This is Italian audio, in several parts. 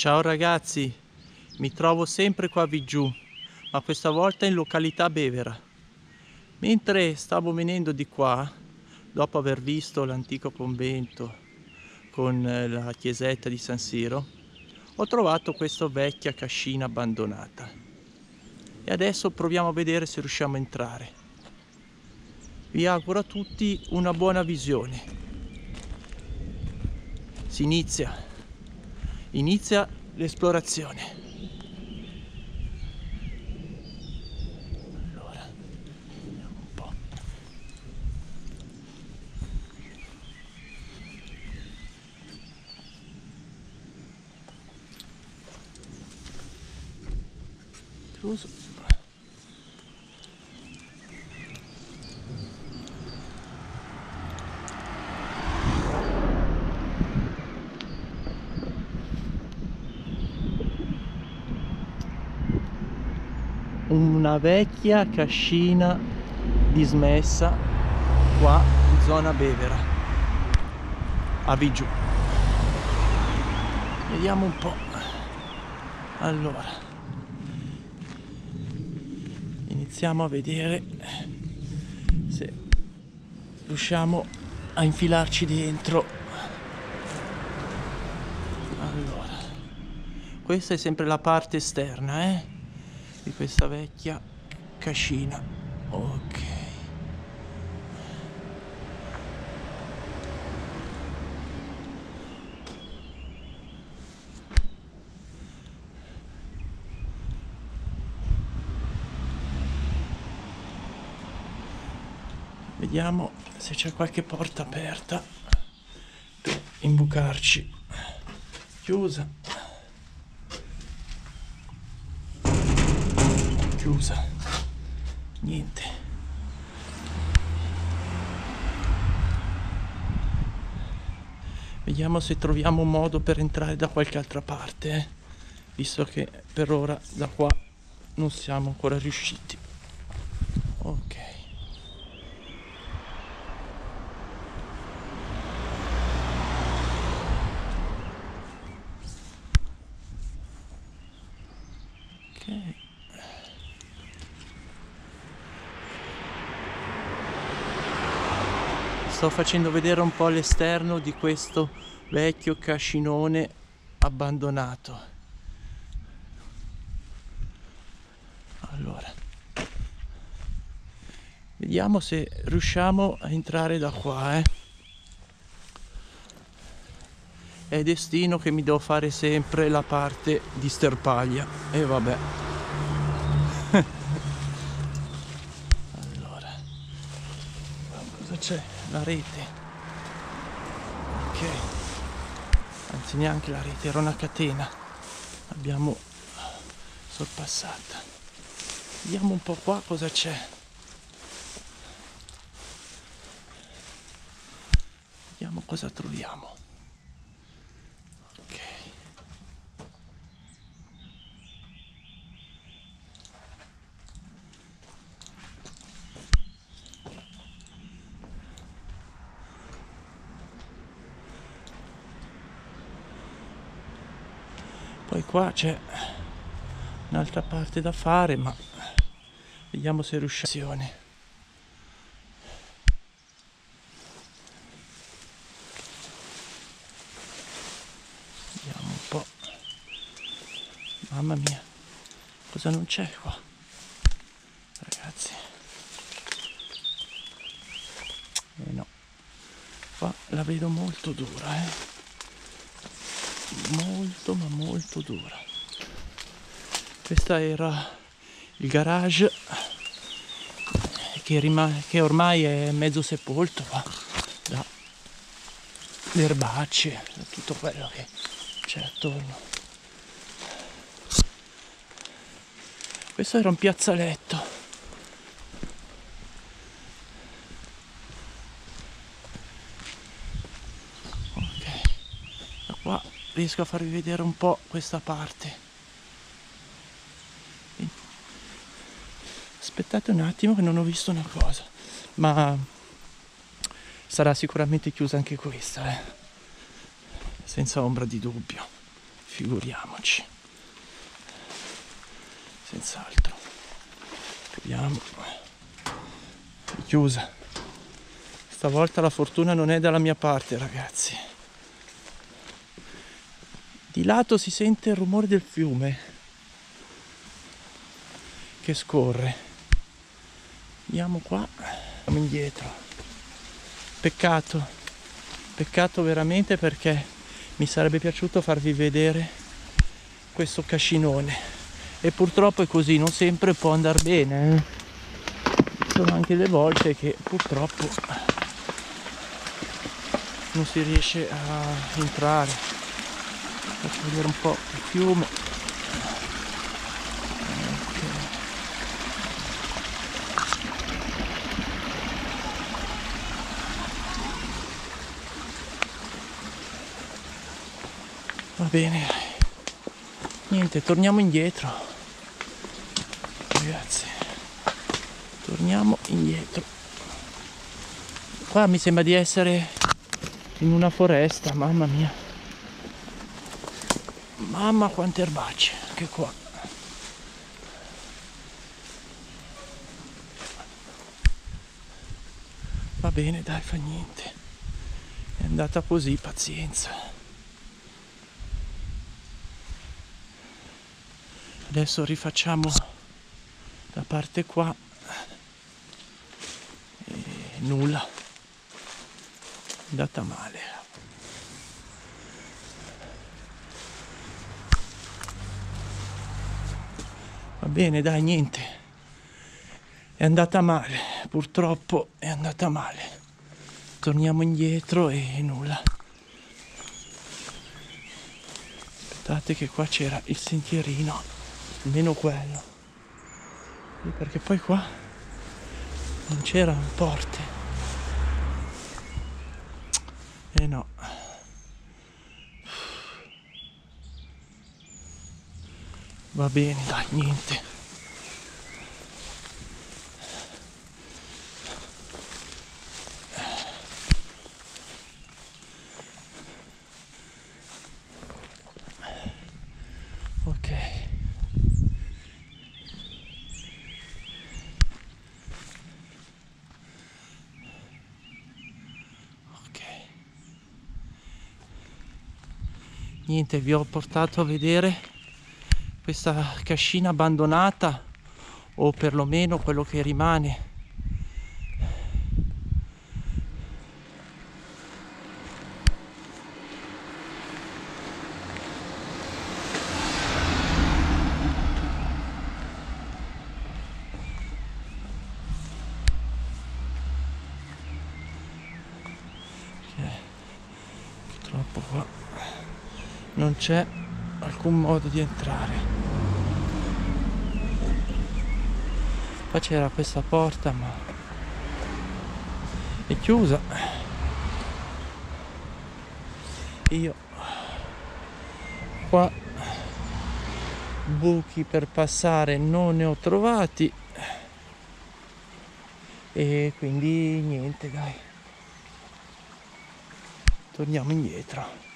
Ciao ragazzi, mi trovo sempre qua giù, ma questa volta in località Bevera. Mentre stavo venendo di qua, dopo aver visto l'antico convento con eh, la chiesetta di San Siro, ho trovato questa vecchia cascina abbandonata. E adesso proviamo a vedere se riusciamo a entrare. Vi auguro a tutti una buona visione. Si inizia inizia l'esplorazione. Allora, vediamo un po'. Chiuso. Una vecchia cascina dismessa qua in zona Bevera. A Vigiù vediamo un po' allora. Iniziamo a vedere se riusciamo a infilarci dentro. Allora. Questa è sempre la parte esterna eh di questa vecchia cascina. Ok. Vediamo se c'è qualche porta aperta per imbucarci. Chiusa chiusa. Niente. Vediamo se troviamo un modo per entrare da qualche altra parte eh? visto che per ora da qua non siamo ancora riusciti. Ok. Ok sto facendo vedere un po' l'esterno di questo vecchio cascinone abbandonato. Allora vediamo se riusciamo a entrare da qua eh. è destino che mi devo fare sempre la parte di sterpaglia. E vabbè. Allora cosa c'è la rete. Ok. Anzi neanche la rete era una catena. Abbiamo sorpassata. Vediamo un po' qua cosa c'è. Vediamo cosa troviamo poi qua c'è un'altra parte da fare ma vediamo se riusciamo. Vediamo un po' mamma mia cosa non c'è qua? Ragazzi. Eh no. Qua la vedo molto dura eh molto ma molto dura. Questo era il garage che, che ormai è mezzo sepolto qua da erbacce da tutto quello che c'è attorno. Questo era un piazzaletto riesco a farvi vedere un po' questa parte. Aspettate un attimo che non ho visto una cosa ma sarà sicuramente chiusa anche questa eh? senza ombra di dubbio figuriamoci. Senz'altro. Vediamo. È chiusa. Stavolta la fortuna non è dalla mia parte ragazzi di lato si sente il rumore del fiume che scorre andiamo qua andiamo indietro peccato peccato veramente perché mi sarebbe piaciuto farvi vedere questo cascinone e purtroppo è così, non sempre può andare bene. Eh? Sono anche le volte che purtroppo non si riesce a entrare. Faccio vedere un po' il fiume. Va bene, niente, torniamo indietro. Ragazzi torniamo indietro. Qua mi sembra di essere in una foresta mamma mia mamma quante erbacce anche qua. Va bene dai fa niente. È andata così pazienza. Adesso rifacciamo la parte qua. E nulla. È andata male bene dai niente. È andata male purtroppo è andata male. Torniamo indietro e nulla. Aspettate che qua c'era il sentierino almeno quello. Perché poi qua non c'erano porte. E eh no va bene dai niente. Niente vi ho portato a vedere questa cascina abbandonata o perlomeno quello che rimane. Non c'è alcun modo di entrare. Qua c'era questa porta ma è chiusa. Io qua buchi per passare non ne ho trovati. E quindi niente dai. Torniamo indietro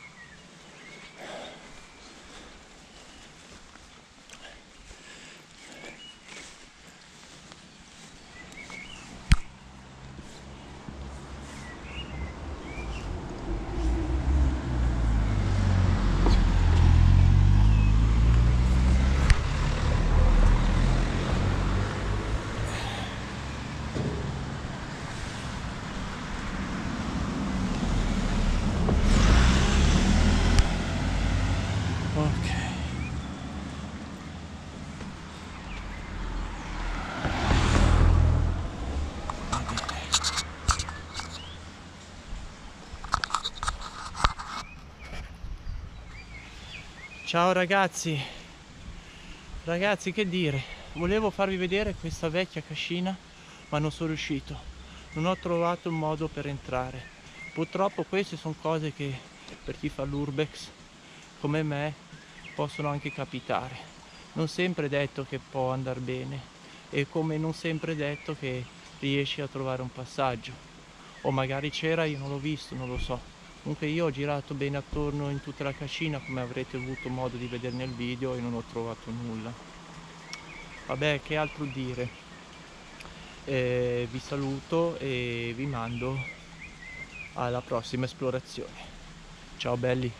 Ciao ragazzi, ragazzi che dire, volevo farvi vedere questa vecchia cascina ma non sono riuscito, non ho trovato un modo per entrare. Purtroppo queste sono cose che per chi fa l'urbex come me possono anche capitare. Non sempre detto che può andare bene e come non sempre detto che riesci a trovare un passaggio o magari c'era io non l'ho visto, non lo so. Comunque io ho girato bene attorno in tutta la cascina come avrete avuto modo di vedere nel video e non ho trovato nulla. Vabbè che altro dire. Eh, vi saluto e vi mando alla prossima esplorazione. Ciao belli